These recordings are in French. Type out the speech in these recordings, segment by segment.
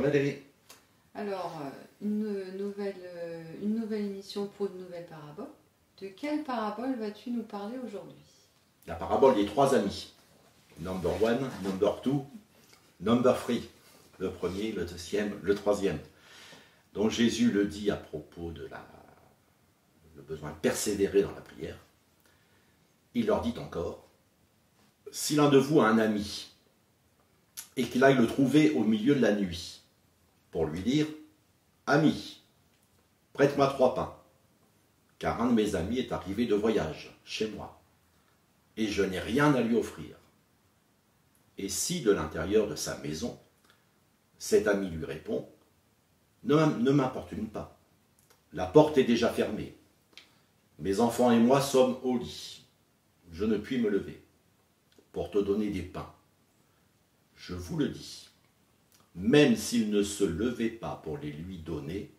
Valérie. Alors, euh, une nouvelle, euh, une nouvelle émission pour une nouvelle parabole. De quelle parabole vas-tu nous parler aujourd'hui? La parabole des trois amis. Number one, number two, number three. Le premier, le deuxième, le troisième. Donc Jésus le dit à propos de la, le besoin de persévérer dans la prière. Il leur dit encore, si l'un de vous a un ami et qu'il aille le trouver au milieu de la nuit pour lui dire, Ami, prête-moi trois pains, car un de mes amis est arrivé de voyage chez moi, et je n'ai rien à lui offrir. Et si de l'intérieur de sa maison, cet ami lui répond, Ne, ne m'importune pas, la porte est déjà fermée, mes enfants et moi sommes au lit, je ne puis me lever pour te donner des pains. Je vous le dis, même s'il ne se levait pas pour les lui donner,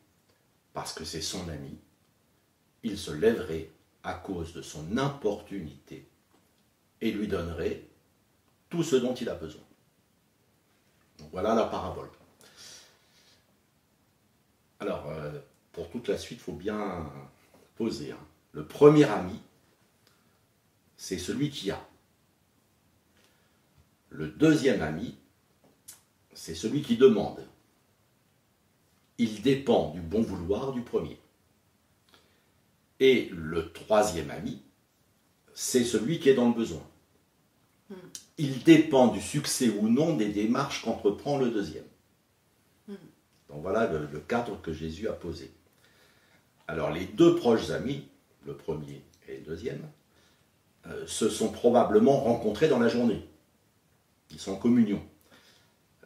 parce que c'est son ami, il se lèverait à cause de son importunité et lui donnerait tout ce dont il a besoin. Voilà la parabole. Alors, euh, pour toute la suite, il faut bien poser. hein. Le premier ami, c'est celui qui a. Le deuxième ami, c'est celui qui demande. Il dépend du bon vouloir du premier. Et le troisième ami, c'est celui qui est dans le besoin. Il dépend du succès ou non des démarches qu'entreprend le deuxième. Donc voilà le, le cadre que Jésus a posé. Alors les deux proches amis, le premier et le deuxième, euh, se sont probablement rencontrés dans la journée. Ils sont en communion.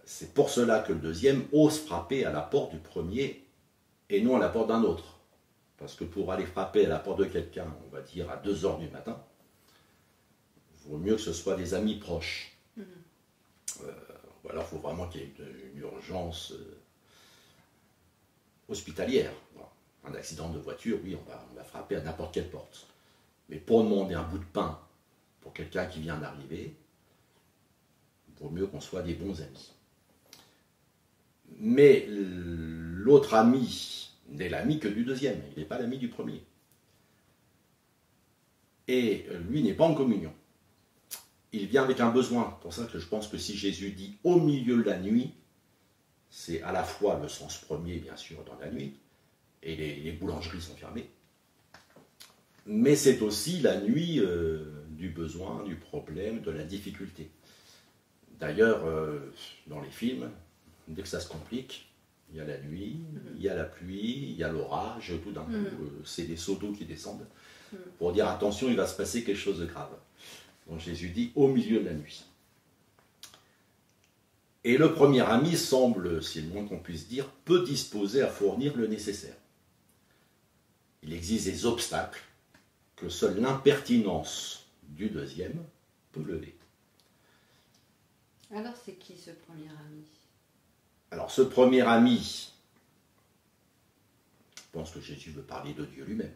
C'est pour cela que le deuxième ose frapper à la porte du premier et non à la porte d'un autre. Parce que pour aller frapper à la porte de quelqu'un, on va dire à 2 heures du matin, il vaut mieux que ce soit des amis proches. Euh, ou alors il faut vraiment qu'il y ait une, une urgence euh, hospitalière. Voilà. Un accident de voiture, oui, on va, on va frapper à n'importe quelle porte. Mais pour demander un bout de pain pour quelqu'un qui vient d'arriver, il vaut mieux qu'on soit des bons amis. Mais l'autre ami n'est l'ami que du deuxième, il n'est pas l'ami du premier. Et lui n'est pas en communion. Il vient avec un besoin. C'est pour ça que je pense que si Jésus dit au milieu de la nuit, c'est à la fois le sens premier, bien sûr, dans la nuit, et les, boulangeries sont fermées, mais c'est aussi la nuit euh, du besoin, du problème, de la difficulté. D'ailleurs, euh, dans les films, dès que ça se complique, il y a la nuit, il y a la pluie, il y a l'orage, tout d'un coup, euh, c'est des seaux d'eau qui descendent pour dire attention, il va se passer quelque chose de grave. Donc Jésus dit au milieu de la nuit. Et le premier ami semble, c'est le moins qu'on puisse dire, peu disposé à fournir le nécessaire. Il existe des obstacles que seule l'impertinence du deuxième peut lever. Alors, c'est qui ce premier ami? Alors ce premier ami, je pense que Jésus veut parler de Dieu lui-même.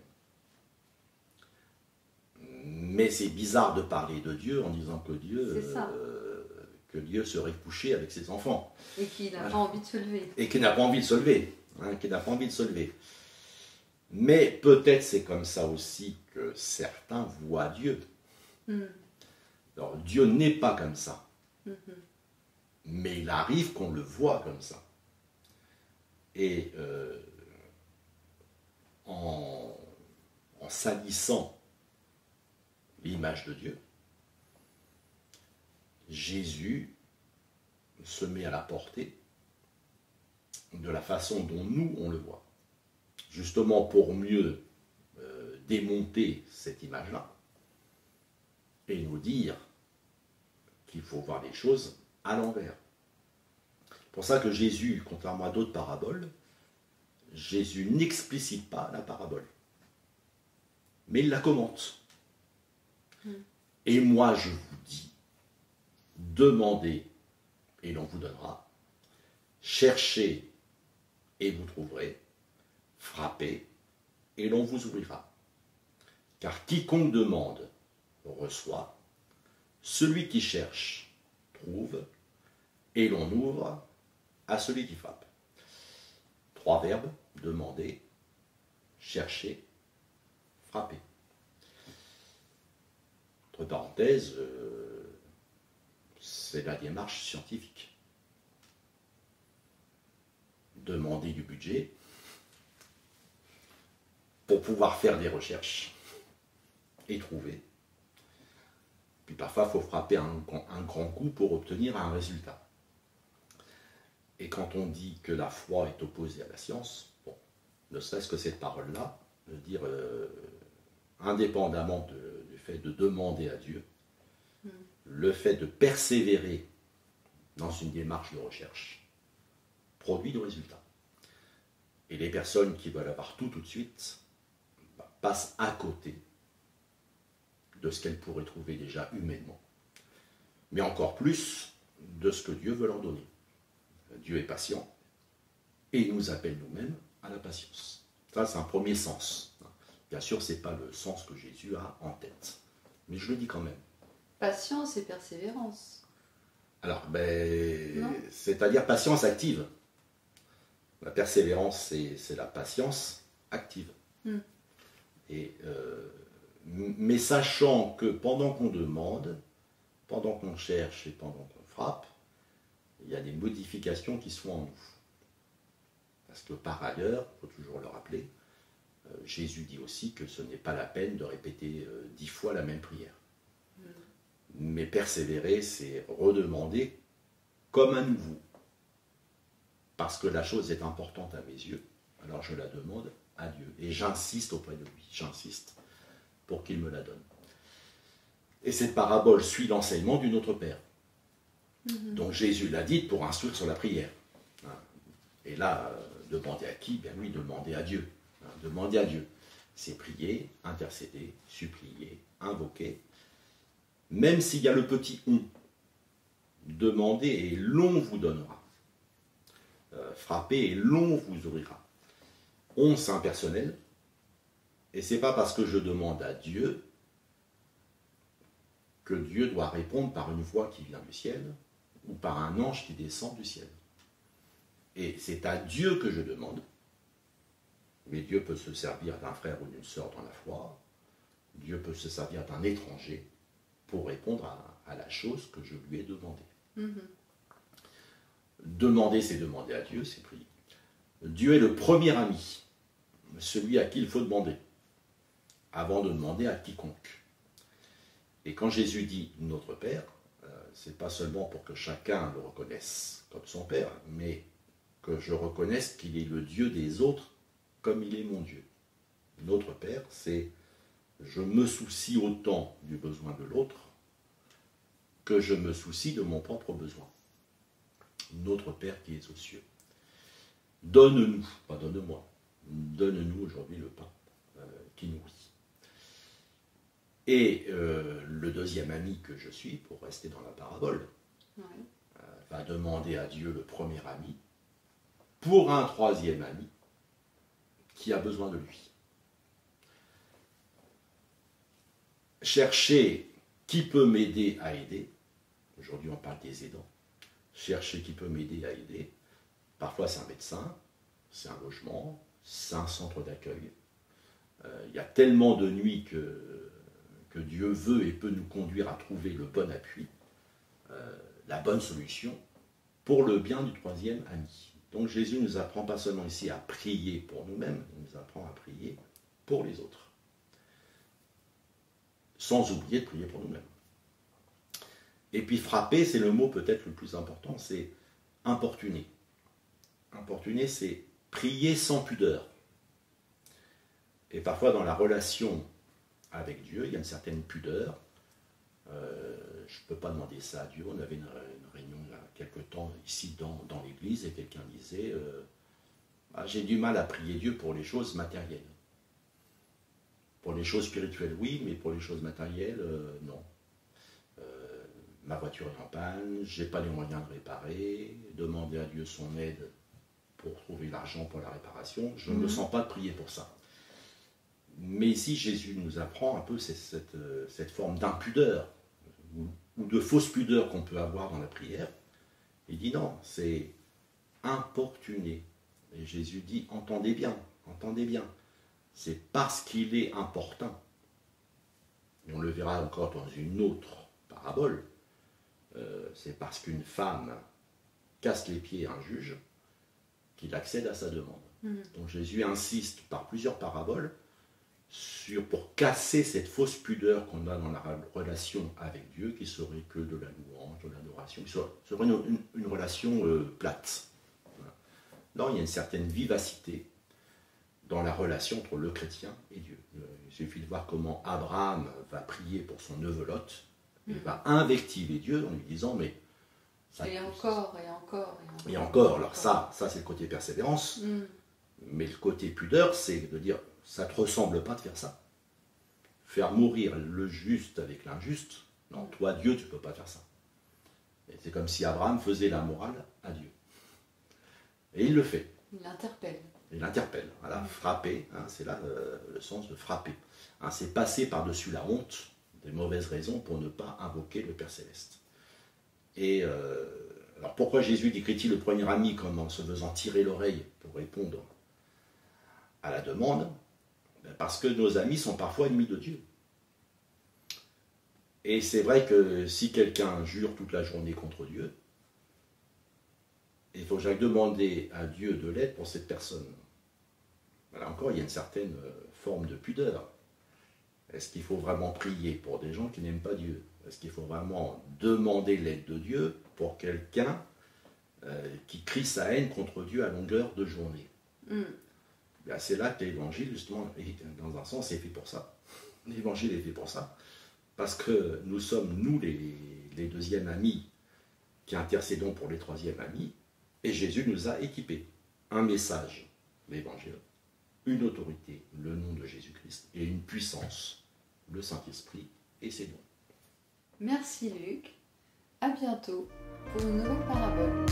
Mais c'est bizarre de parler de Dieu en disant que Dieu, euh, que Dieu serait couché avec ses enfants Et qui n'a Voilà. pas envie de se lever. et qui n'a pas envie de se lever, hein, qui n'a pas envie de se lever. Mais peut-être c'est comme ça aussi que certains voient Dieu. Hmm. Alors Dieu n'est pas comme ça, Mhm. Mais il arrive qu'on le voit comme ça. Et euh, en, salissant l'image de Dieu, Jésus se met à la portée de la façon dont nous, on le voit. Justement pour mieux euh, démonter cette image-là et nous dire qu'il faut voir les choses à l'envers. C'est pour ça que Jésus, contrairement à d'autres paraboles, Jésus n'explicite pas la parabole, mais il la commente. Et moi, je vous dis, demandez et l'on vous donnera, cherchez et vous trouverez, frappez et l'on vous ouvrira. Car quiconque demande reçoit, celui qui cherche trouve, et l'on ouvre à celui qui frappe. Trois verbes, demander, chercher, frapper. Entre parenthèses, euh, c'est la démarche scientifique. Demander du budget pour pouvoir faire des recherches et trouver. Puis parfois, il faut frapper un, un grand coup pour obtenir un résultat. Et quand on dit que la foi est opposée à la science, bon, ne serait-ce que cette parole-là, de dire, euh, indépendamment du fait de demander à Dieu, Mm. le fait de persévérer dans une démarche de recherche produit du résultat. Et les personnes qui veulent avoir tout tout de suite bah, passent à côté de ce qu'elles pourraient trouver déjà humainement, mais encore plus de ce que Dieu veut leur donner. Dieu est patient et il nous appelle nous-mêmes à la patience. Ça, c'est un premier sens. Bien sûr, ce n'est pas le sens que Jésus a en tête, mais je le dis quand même. Patience et persévérance. Alors, ben, c'est-à-dire patience active. La persévérance, c'est la patience active. Hmm. Et, euh, mais sachant que pendant qu'on demande, pendant qu'on cherche et pendant qu'on frappe, il y a des modifications qui sont en nous. Parce que par ailleurs, il faut toujours le rappeler, euh, Jésus dit aussi que ce n'est pas la peine de répéter euh, dix fois la même prière. Mais persévérer, c'est redemander comme à nouveau. Parce que la chose est importante à mes yeux, alors je la demande à Dieu. Et j'insiste auprès de lui, j'insiste pour qu'il me la donne. Et cette parabole suit l'enseignement du Notre Père. Donc Jésus l'a dite pour instruire sur la prière. Hein. Et là, euh, demander à qui? Bien oui, demander à Dieu. Hein, Demander à Dieu. C'est prier, intercéder, supplier, invoquer. Même s'il y a le petit on. Demandez et l'on vous donnera. Euh, frappez et l'on vous ouvrira. On, c'est impersonnel. Et c'est pas parce que je demande à Dieu que Dieu doit répondre par une voix qui vient du ciel ou par un ange qui descend du ciel. Et c'est à Dieu que je demande. Mais Dieu peut se servir d'un frère ou d'une sœur dans la foi. Dieu peut se servir d'un étranger pour répondre à, à la chose que je lui ai demandée. Mhm. Demander, c'est demander à Dieu, c'est prier. Dieu est le premier ami, celui à qui il faut demander, avant de demander à quiconque. Et quand Jésus dit notre Père, c'est pas seulement pour que chacun le reconnaisse comme son Père, mais que je reconnaisse qu'il est le Dieu des autres comme il est mon Dieu. Notre Père, c'est je me soucie autant du besoin de l'autre que je me soucie de mon propre besoin. Notre Père qui est aux cieux. Donne-nous, pas donne-moi, donne-nous aujourd'hui le pain euh, qui nourrit. Et euh, le deuxième ami que je suis, pour rester dans la parabole, Ouais. euh, va demander à Dieu le premier ami pour un troisième ami qui a besoin de lui. Chercher qui peut m'aider à aider. Aujourd'hui, on parle des aidants. Chercher qui peut m'aider à aider. Parfois, c'est un médecin, c'est un logement, c'est un centre d'accueil. Euh, Il y a tellement de nuits que, que Dieu veut et peut nous conduire à trouver le bon appui, euh, la bonne solution pour le bien du troisième ami. Donc Jésus nous apprend pas seulement ici à prier pour nous-mêmes, il nous apprend à prier pour les autres. Sans oublier de prier pour nous-mêmes. Et puis frapper, c'est le mot peut-être le plus important, c'est importuner. Importuner, c'est prier sans pudeur. Et parfois dans la relation avec Dieu, il y a une certaine pudeur. Euh, je ne peux pas demander ça à Dieu. On avait une, une réunion il y a quelque temps ici dans, dans l'église et quelqu'un disait euh, Ah, J'ai du mal à prier Dieu pour les choses matérielles. Pour les choses spirituelles, oui, mais pour les choses matérielles, euh, non. Ma voiture est en panne, j'ai pas les moyens de réparer, demander à Dieu son aide pour trouver l'argent pour la réparation, je ne me Mhm. sens pas de prier pour ça. Mais ici, Jésus nous apprend un peu cette, cette, euh, cette forme d'impudeur ou, ou de fausse pudeur qu'on peut avoir dans la prière. Il dit non, c'est importuné. Et Jésus dit, entendez bien, entendez bien. C'est parce qu'il est important. Et on le verra encore dans une autre parabole. Euh, c'est parce qu'une femme casse les pieds à un juge qu'il accède à sa demande. Mm. Donc Jésus insiste par plusieurs paraboles sur, pour casser cette fausse pudeur qu'on a dans la relation avec Dieu, qui serait que de la louange, de l'adoration, qui serait une, une- une relation euh, plate. Voilà. Non, il y a une certaine vivacité dans la relation entre le chrétien et Dieu. Euh, Il suffit de voir comment Abraham va prier pour son neveu Lot, il va invectiver Dieu en lui disant, mais... ça- Et encore, et encore, et encore. et encore, alors ça, ça c'est le côté persévérance. Mm. Mais le côté pudeur, c'est de dire ça ne te ressemble pas de faire ça. Faire mourir le juste avec l'injuste, non, toi Dieu, tu ne peux pas faire ça. C'est comme si Abraham faisait la morale à Dieu. Et il le fait. Il l'interpelle. Il l'interpelle. Voilà, frapper, hein, c'est là euh, le sens de frapper. Hein, c'est passer par-dessus la honte des mauvaises raisons pour ne pas invoquer le Père Céleste. Et euh, alors pourquoi Jésus décrit-il le premier ami comme en se faisant tirer l'oreille pour répondre à la demande? Parce que nos amis sont parfois ennemis de Dieu. Et c'est vrai que si quelqu'un jure toute la journée contre Dieu, il faut j'aille demander à Dieu de l'aide pour cette personne. Voilà, encore, il y a une certaine euh, forme de pudeur. Est-ce qu'il faut vraiment prier pour des gens qui n'aiment pas Dieu? Est-ce qu'il faut vraiment demander l'aide de Dieu pour quelqu'un euh, qui crie sa haine contre Dieu à longueur de journée? Mm. C'est là que l'évangile, justement, est- dans un sens, est fait pour ça. L'évangile est fait pour ça. Parce que nous sommes, nous, les, les deuxièmes amis, qui intercédons pour les troisièmes amis, et Jésus nous a équipés. Un message, l'évangile, une autorité, le nom de Jésus-Christ, et une puissance, le Saint-Esprit et ses dons. Merci Luc. À bientôt pour une nouvelle parabole.